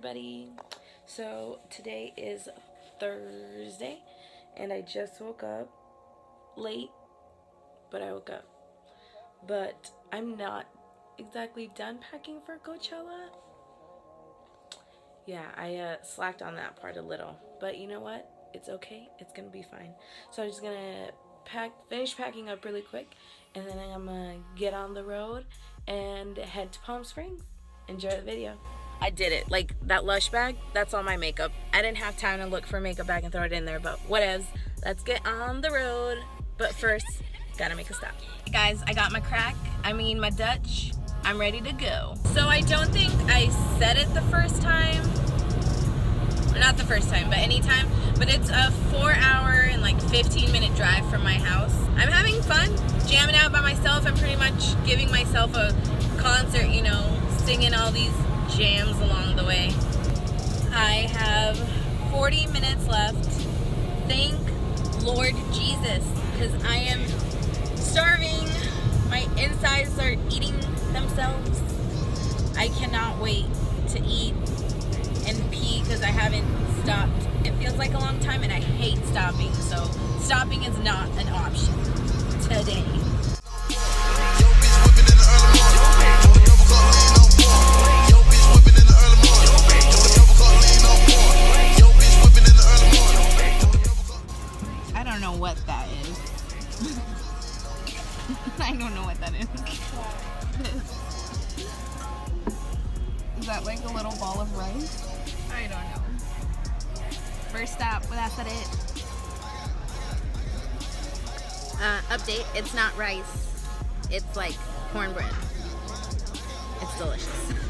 everybody. So today is Thursday and I just woke up late, but I woke up. But I'm not exactly done packing for Coachella. Yeah, I uh, slacked on that part a little, but you know what? It's okay. It's gonna be fine. So I'm just gonna pack, finish packing up really quick, and then I'm gonna get on the road and head to Palm Springs. Enjoy the video. I did it. Like that Lush bag, that's all my makeup. I didn't have time to look for makeup bag and throw it in there, but whatevs. Let's get on the road. But first, gotta make a stop. Guys, I got my crack, I mean my Dutch. I'm ready to go. So I don't think I said it the first time. Not the first time, but anytime. But it's a four hour and like 15 minute drive from my house. I'm having fun, jamming out by myself. I'm pretty much giving myself a concert, you know, singing all these jams along the way. I have 40 minutes left. Thank Lord Jesus, because I am starving. My insides are eating themselves. I cannot wait to eat and pee because I haven't stopped. It feels like a long time and I hate stopping, so stopping is not an option today. First stop, well, that's it. Uh, update, it's not rice. It's like cornbread. It's delicious.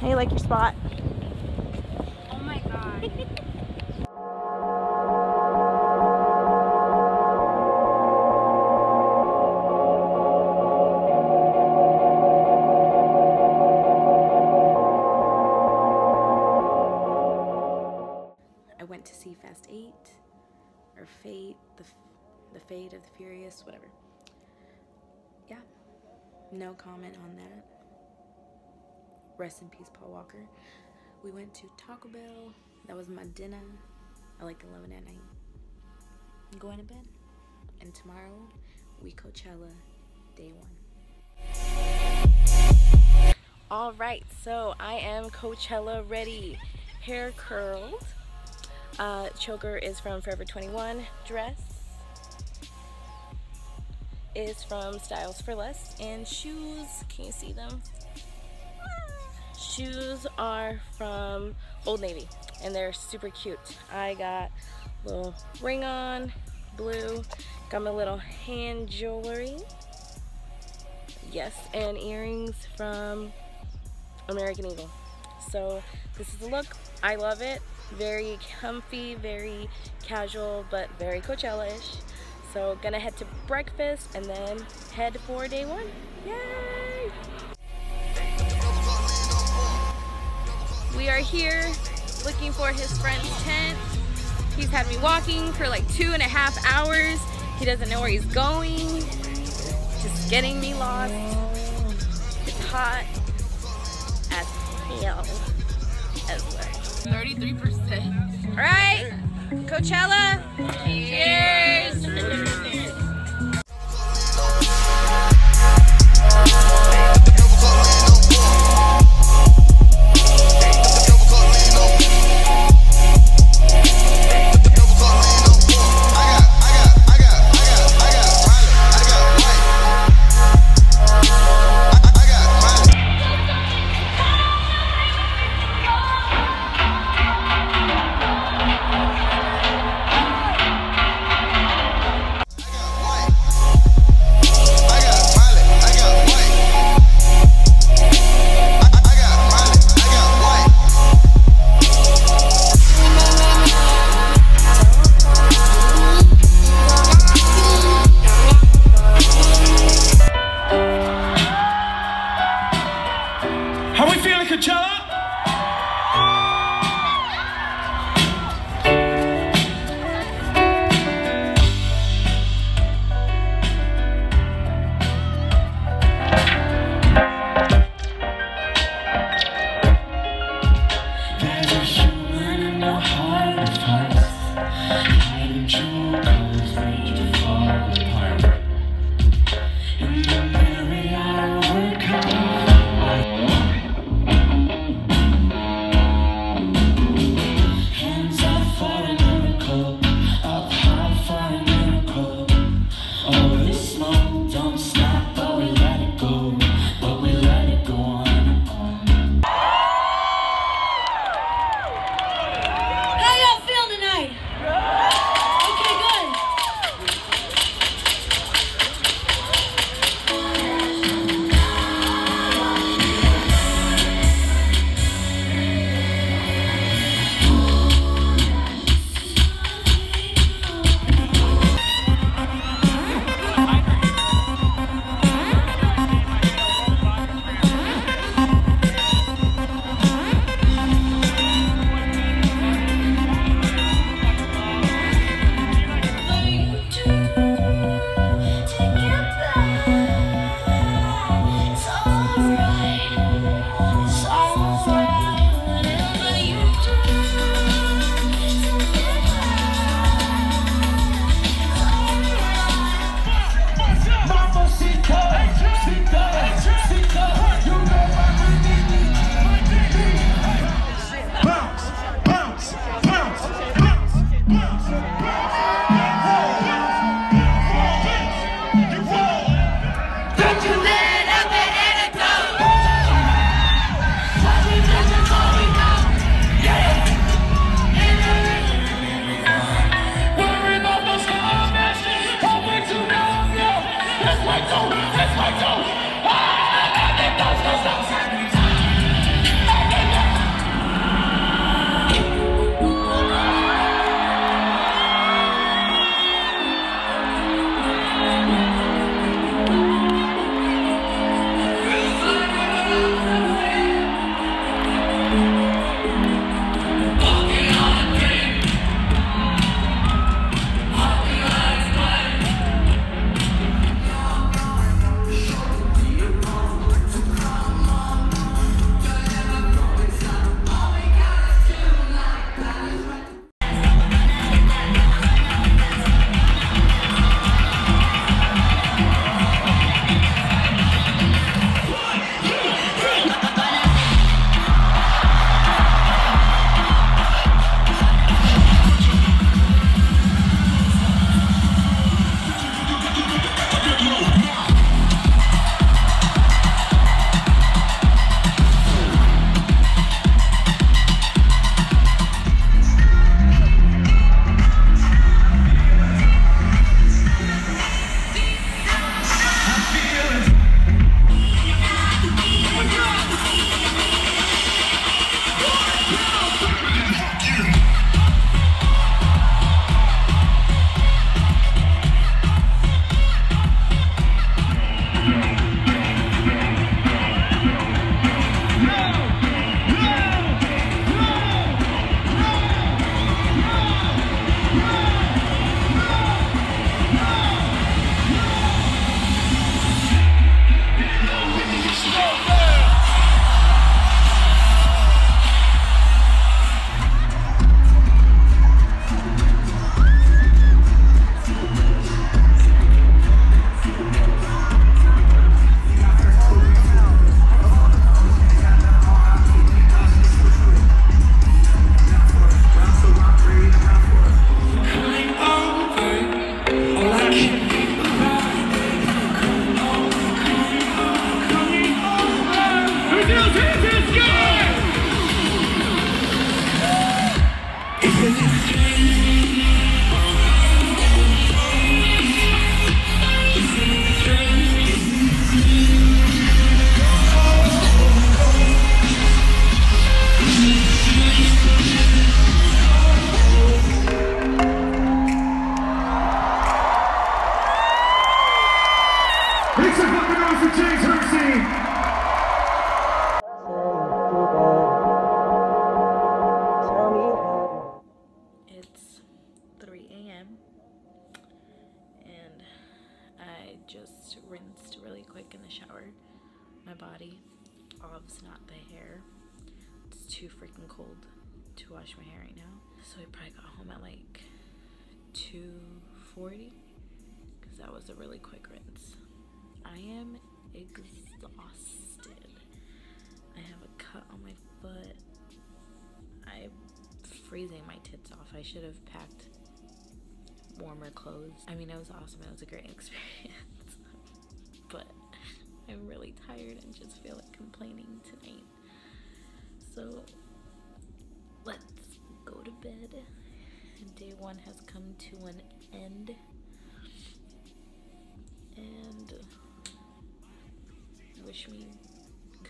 Hey, like your spot? Oh my god. I went to see Fast 8 or Fate, the, the Fate of the Furious, whatever. Yeah, no comment on that. Rest in peace, Paul Walker. We went to Taco Bell. That was my dinner. I like 11 at night. I'm going to bed. And tomorrow, we Coachella day one. All right, so I am Coachella ready. Hair curled. Uh, choker is from Forever 21. Dress is from Styles for Less. And shoes, can you see them? Shoes are from Old Navy and they're super cute. I got a little ring on, blue. Got my little hand jewelry. Yes, and earrings from American Eagle. So this is the look. I love it. Very comfy, very casual, but very Coachella-ish. So gonna head to breakfast and then head for day one. Yay! We are here looking for his friend's tent. He's had me walking for like two and a half hours. He doesn't know where he's going. Just getting me lost. It's hot as hell as well. 33%. All right, Coachella. Cheers. 2:40 because that was a really quick rinse. I am exhausted. I have a cut on my foot. I'm freezing my tits off. I should have packed warmer clothes. I mean, it was awesome. It was a great experience. but I'm really tired and just feel like complaining tonight. So let's go to bed. Day one has come to an end. And wish me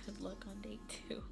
good luck on day two.